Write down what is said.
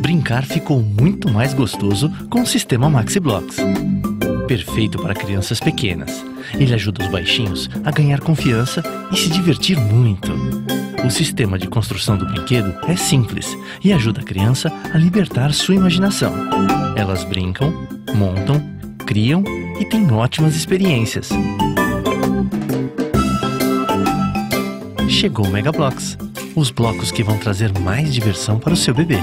Brincar ficou muito mais gostoso com o sistema Maxi Blocks. Perfeito para crianças pequenas. Ele ajuda os baixinhos a ganhar confiança e se divertir muito. O sistema de construção do brinquedo é simples e ajuda a criança a libertar sua imaginação. Elas brincam, montam, criam e têm ótimas experiências. Chegou o Mega Blocks, os blocos que vão trazer mais diversão para o seu bebê.